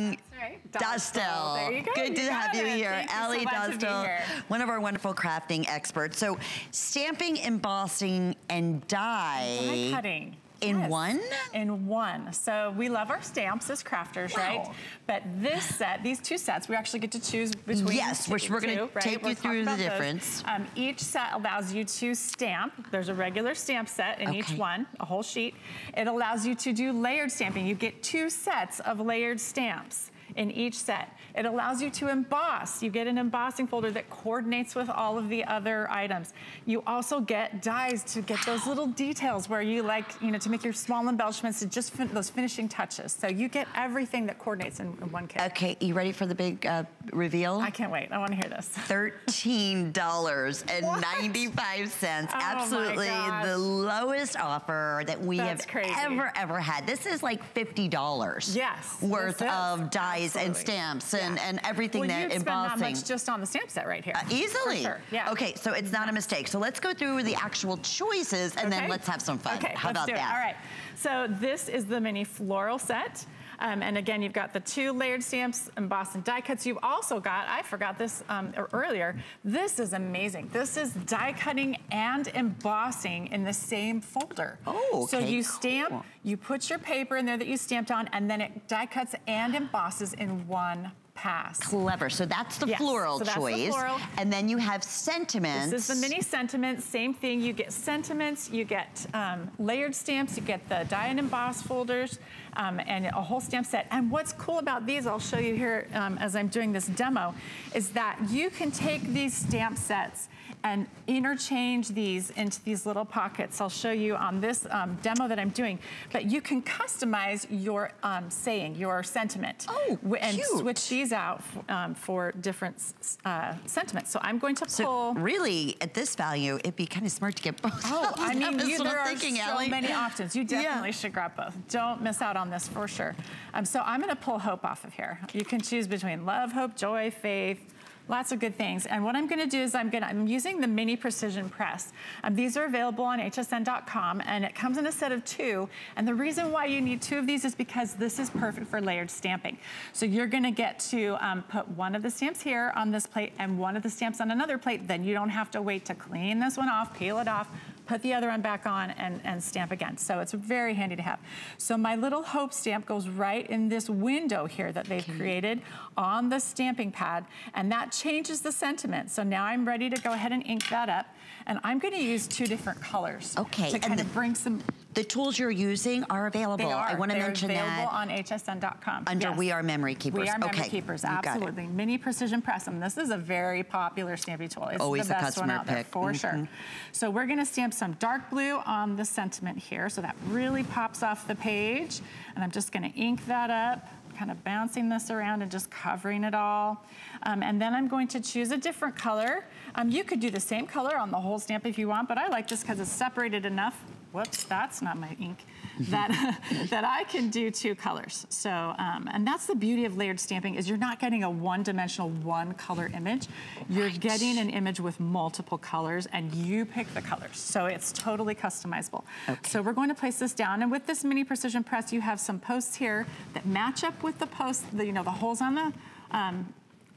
morning. Right. Dostel. There you go. Good you to have you here. Thank Allie you so much to Dostel, here. one of our wonderful crafting experts. So stamping, embossing, and dye. Die cutting. In Yes. one? In one. So we love our stamps as crafters, Wow. right? But this set, these two sets, we actually get to choose between Yes, which we're gonna two, right? take We'll you through the difference. Um, each set allows you to stamp. There's a regular stamp set in each one, a whole sheet. It allows you to do layered stamping. You get two sets of layered stamps in each set. It allows you to emboss. You get an embossing folder that coordinates with all of the other items. You also get dies to get those little details where you like, you know, to make your small embellishments, to just fin those finishing touches. So you get everything that coordinates in, in one kit. Okay, you ready for the big uh, reveal? I can't wait. I want to hear this. $13.95. Oh Absolutely gosh. the lowest offer that we That's have crazy. ever, ever had. This is like $50 Yes, worth of dies and Absolutely. stamps and, Yeah. and everything well, that you'd spend that embossing. much just on the stamp set right here. Uh, easily. For sure. Yeah. Okay, so it's not a mistake. So let's go through the actual choices and then let's have some fun. Okay, How let's about do that? It. All right. So this is the mini floral set. Um, and again, you've got the two layered stamps embossed and die cuts. You've also got, I forgot this um, e- earlier, this is amazing. This is die cutting and embossing in the same folder. Oh, okay, So you stamp, cool. you put your paper in there that you stamped on, and then it die cuts and embosses in one pass. Clever. So that's the Yes, floral so that's the choice. floral. And then you have sentiments. This is the mini sentiments, same thing. You get sentiments, you get um, layered stamps, you get the die and emboss folders, um, and a whole stamp set. And what's cool about these, I'll show you here um, as I'm doing this demo, is that you can take these stamp sets and interchange these into these little pockets. I'll show you on this um, demo that I'm doing. But you can customize your um, saying, your sentiment. Oh, And cute. switch these out um, for different uh, sentiments. So I'm going to So pull. really, at this value, it'd be kind of smart to get both. Oh, I mean, you, there I'm are thinking, so Allie. many options. You Yeah. definitely should grab both. Don't miss out on this for sure. Um, so I'm gonna pull hope off of here. You can choose between love, hope, joy, faith, lots of good things. And what I'm gonna do is I'm gonna, I'm using the mini precision press. Um, these are available on hsn.com and it comes in a set of two. And the reason why you need two of these is because this is perfect for layered stamping. So you're gonna get to um, put one of the stamps here on this plate and one of the stamps on another plate. Then you don't have to wait to clean this one off, peel it off, put the other one back on and, and stamp again. So it's very handy to have. So my little hope stamp goes right in this window here that they've created on the stamping pad and that changes the sentiment. So now I'm ready to go ahead and ink that up and I'm gonna use two different colors Okay, to kind the- of bring some, The tools you're using are available. they are, I want to they're mention available that on hsn.com. under Yes. We R Memory Keepers. We are memory okay. keepers, you got it. absolutely. Mini precision press, and this is a very popular stamping tool. It's Always the a best one out there for sure. Mhm. So we're gonna stamp some dark blue on the sentiment here, so that really pops off the page. And I'm just gonna ink that up, kind of bouncing this around and just covering it all. Um, and then I'm going to choose a different color. Um, you could do the same color on the whole stamp if you want, but I like this because it's separated enough. Whoops, that's not my ink. that, that I can do two colors. So, um, and that's the beauty of layered stamping is you're not getting a one-dimensional, one color image. You're getting an image with multiple colors and you pick the colors. So it's totally customizable. Okay. So we're going to place this down and with this mini precision press, you have some posts here that match up with the posts, the, you know, the holes on the, um,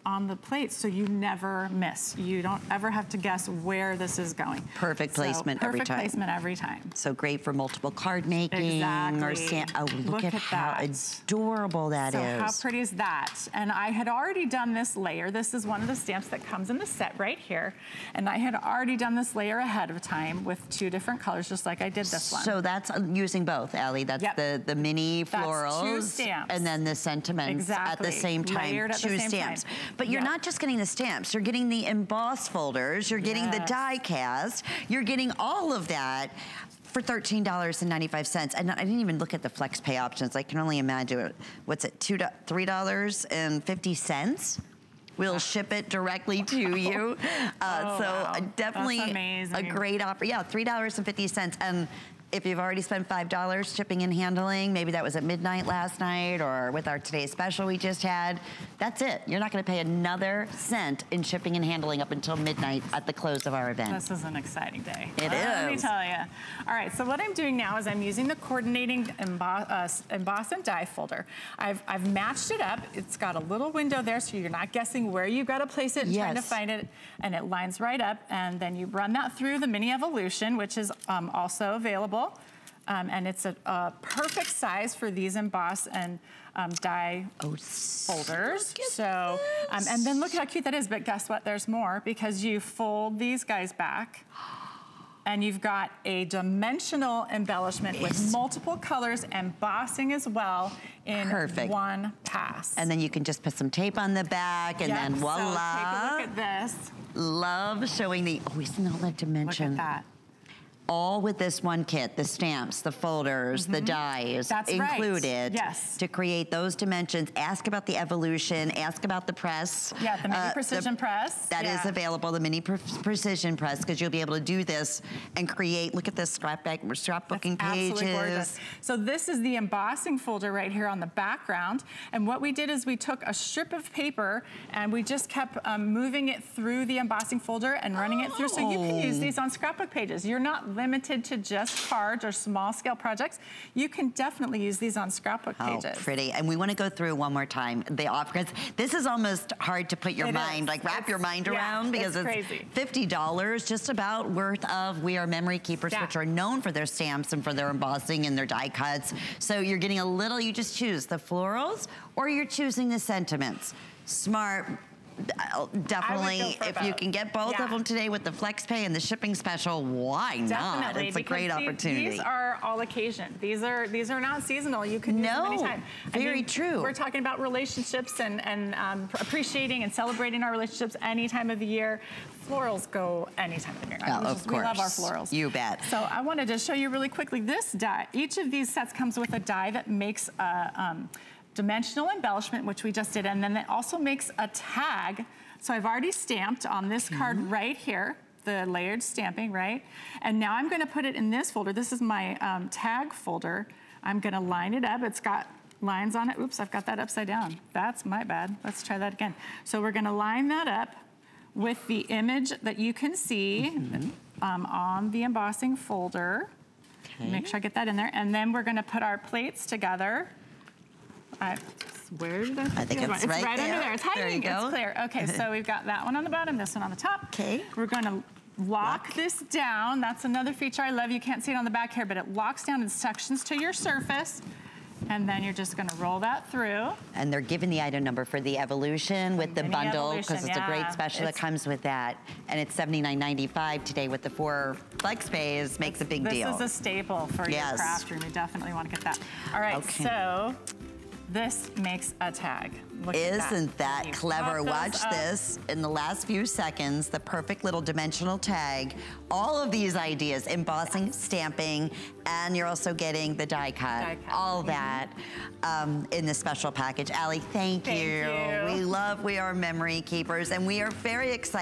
on the plate so you never miss. You don't ever have to guess where this is going. Perfect So placement every time. Perfect placement every time. So great for multiple card making or Exactly. stamp. Oh, look, Look at, at how that. adorable that is. so how pretty is that? And I had already done this layer. This is one of the stamps that comes in the set right here. And I had already done this layer ahead of time with two different colors, just like I did this one. So that's uh, using both, Allie. That's Yep. the, the mini That's two florals stamps. and then the sentiments at the same time. Layered at the two same stamps. time. But you're Yep. not just getting the stamps. You're getting the embossed folders. You're getting the Yes. die cast. You're getting all of that for $13.95. And I didn't even look at the flex pay options. I can only imagine, what's it, two, $3.50? We'll ship it directly to you. Uh, Oh, so wow. uh, definitely a great offer. Yeah, $3.50. And if you've already spent $5 shipping and handling, maybe that was at midnight last night or with our today's special we just had, that's it. You're not gonna pay another cent in shipping and handling up until midnight at the close of our event. This is an exciting day. It Let me tell you. All right, so what I'm doing now is I'm using the coordinating emboss, uh, emboss and die folder. I've, I've matched it up. It's got a little window there so you're not guessing where you gotta place it and trying to find it. And it lines right up and then you run that through the mini evolution, which is um, also available. Um, and it's a, a perfect size for these emboss and um, die Oh, folders. So, um, and then look how cute that is, but guess what? There's more because you fold these guys back and you've got a dimensional embellishment with multiple colors, embossing as well in Perfect. one pass. And then you can just put some tape on the back and Yep, then So voila. take a look at this. Love showing the, oh, isn't that Look dimension? at that. All with this one kit, the stamps, the folders, the dies Mm-hmm. That's right. included Yes. to create those dimensions. Ask about the evolution, ask about the press. Yeah, the mini uh, precision press. That is Yeah. available, the mini pre- precision press, because you'll be able to do this and create, look at this scrapback, scrapbooking pages. Absolutely gorgeous. So this is the embossing folder right here on the background. And what we did is we took a strip of paper and we just kept um, moving it through the embossing folder and running it through. So you can use Oh. these on scrapbook pages. You're not limited to just cards or small scale projects. You can definitely use these on scrapbook How pages. pretty. And we want to go through one more time the offerings. This is almost hard to put your It mind, is. like wrap your mind yeah, around because it's it's, $50 just about worth of We R Memory Keepers, Yeah. which are known for their stamps and for their embossing and their die cuts. So you're getting a little, you just choose the florals or you're choosing the sentiments. Smart. Definitely, if you can get both Yeah. of them today with the flex pay and the shipping special, why not? Definitely, It's a great opportunity. These are all occasion. These are these are not seasonal. You can use them No, anytime. I very mean, true. We're talking about relationships and and um, appreciating and celebrating our relationships any time of the year. Florals go any time of the year. Oh, of just- We love our florals. You bet. So I wanted to show you really quickly this die. Each of these sets comes with a die that makes a um, dimensional embellishment, which we just did, and then it also makes a tag. So I've already stamped on this card Mm-hmm. right here, the layered stamping, right? And now I'm gonna put it in this folder. This is my um, tag folder. I'm gonna line it up. It's got lines on it. Oops, I've got that upside down. That's my bad. Let's try that again. So we're gonna line that up with the image that you can see um, on the embossing folder. Make sure I get that in there. And then we're gonna put our plates together. I, where did I? I think other it's right It's right there. under there. It's hiding. There you go. It's clear. Okay, so we've got that one on the bottom, this one on the top. Okay. We're gonna lock, Lock. this down. That's another feature I love. You can't see it on the back here, but it locks down in sections to your surface. And then you're just gonna roll that through. And they're giving the item number for the Evolution with the Mini bundle because it's a great yeah. special that comes with that. And it's $79.95 today with the four flex pays makes a big This deal. This is a staple for your craft room. You definitely want to get that. All right, Okay. so this makes a tag. Look that. Isn't that You clever? Watch up. this in the last few seconds, the perfect little dimensional tag. All of these ideas, embossing, stamping, and you're also getting the die cut. Die cut. All that um, in this special package. Allie, thank, Thank you. We love We R Memory Keepers, and we are very excited.